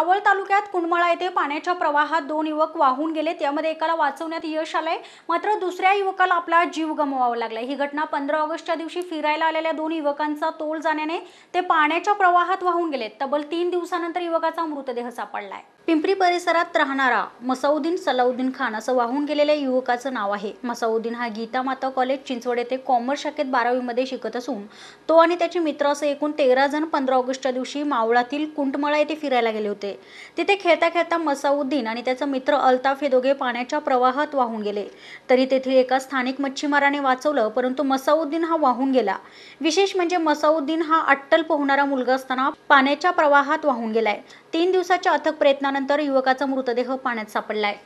मावळ तालुक्यात कुंडमळा येथे पाण्याच्या प्रवाहात दोन युवक वाहून गेले. त्यामध्ये एकाला वाचवण्यात यश आलंय. मात्र दुसऱ्या युवकाला आपला जीव गमवावा लागला ही घटना पंधरा ऑगस्टच्या दिवशी फिरायला आलेल्या दोन युवकांचा तोल जाण्याने ते पाण्याच्या प्रवाहात वाहून गेले तब्बल तीन दिवसानंतर युवकाचा मृतदेह सापडलाय. पिंपरी परिसरात राहणारा मसाउद्दीन सलाउद्दीन खान असं वाहून गेलेल्या युवकाचं नाव आहे. मसाउद्दीन हा गीता माता कॉलेज चिंचवड येथे कॉमर्स शाखेत बारावीमध्ये शिकत असून तो आणि त्याचे मित्र असे एकूण तेरा जण पंधरा ऑगस्टच्या दिवशी मावळातील कुंटमळा येथे फिरायला गेले होते. तिथे खेळता खेळता मसाउद्दीन आणि त्याचा मित्र अल्ताफ हे दोघे पाण्याच्या प्रवाहात वाहून गेले. तरी तेथील एका स्थानिक मच्छीमाराने वाचवलं परंतु मसाउद्दीन हा वाहून गेला. विशेष म्हणजे मसाउद्दीन हा अट्टल पोहणारा मुलगा असताना पाण्याच्या प्रवाहात वाहून गेलाय. तीन दिवसाच्या अथक प्रयत्नानंतर युवकाचा मृतदेह पाण्यात सापडलाय.